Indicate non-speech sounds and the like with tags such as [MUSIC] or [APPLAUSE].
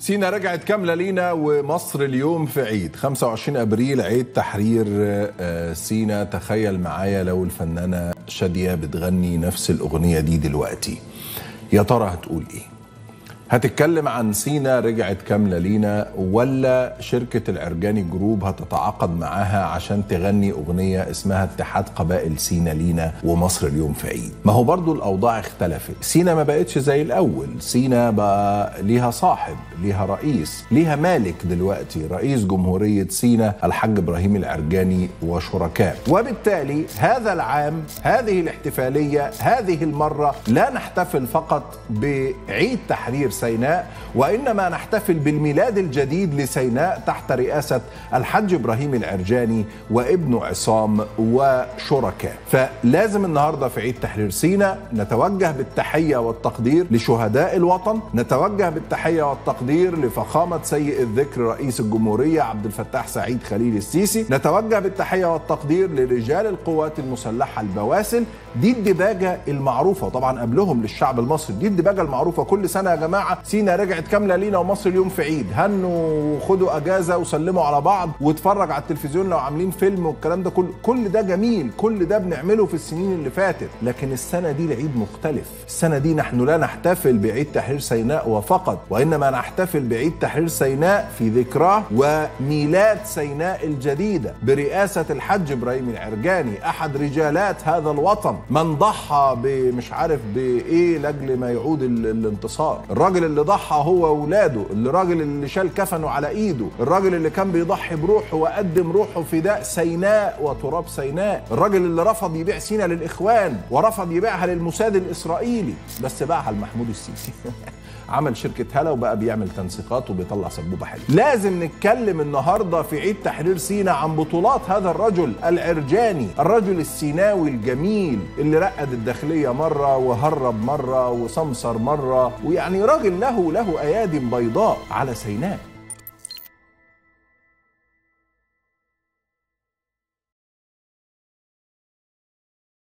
سينا رجعت كاملة لينا ومصر اليوم في عيد. 25 أبريل عيد تحرير آه، سينا. تخيل معايا لو الفنانة شادية بتغني نفس الأغنية دي دلوقتي. يا ترى هتقول إيه؟ هتتكلم عن سينا رجعت كاملة لينا ولا شركة العرجاني جروب هتتعاقد معاها عشان تغني أغنية اسمها اتحاد قبائل سينا لينا ومصر اليوم في عيد. ما هو برضو الأوضاع اختلفت. سينا ما بقتش زي الأول. سينا بقى ليها صاحب ليها رئيس ليها مالك دلوقتي رئيس جمهورية سينا الحاج إبراهيم العرجاني وشركاء. وبالتالي هذا العام هذه الاحتفالية هذه المرة لا نحتفل فقط بعيد تحرير سيناء وإنما نحتفل بالميلاد الجديد لسيناء تحت رئاسة الحج إبراهيم العرجاني وابنه عصام وشركاء. فلازم النهاردة في عيد تحرير سيناء نتوجه بالتحية والتقدير لشهداء الوطن نتوجه بالتحية والتقدير لفخامة سيء الذكر رئيس الجمهورية عبد الفتاح سعيد خليل السيسي نتوجه بالتحية والتقدير لرجال القوات المسلحة البواسل دي الدباجة المعروفة طبعا قبلهم للشعب المصري دي الدباجة المعروفة كل سنة يا جماعة. سينا رجعت كاملة لينا ومصر اليوم في عيد. هنوا وخدوا أجازة وسلموا على بعض واتفرج على التلفزيون لو عاملين فيلم والكلام ده كله. كل ده جميل كل ده بنعمله في السنين اللي فاتت. لكن السنة دي العيد مختلف. السنة دي نحن لا نحتفل بعيد تحرير سيناء وفقط وإنما نحتفل بعيد تحرير سيناء في ذكراه وميلاد سيناء الجديدة. برئاسة الحج إبراهيم العرجاني أحد رجالات هذا الوطن. من ضحى بمش عارف بإيه لأجل ما يعود ال- الانتصار. الراجل اللي ضحى هو وولاده الراجل اللي شال كفنه على إيده الراجل اللي كان بيضحي بروحه وقدم روحه فداء سيناء وتراب سيناء الراجل اللي رفض يبيع سينا للإخوان ورفض يبيعها للموساد الإسرائيلي بس باعها لمحمود السيسي. [LAUGHS] عمل شركة هلا وبقى بيعمل تنسيقات وبيطلع سبوبة حلوة لازم نتكلم النهاردة في عيد تحرير سينا عن بطولات هذا الرجل العرجاني الرجل السيناوي الجميل اللي رقد الداخلية مرة وهرب مرة وسمسر مرة ويعني راجل له له أيادي بيضاء على سيناء.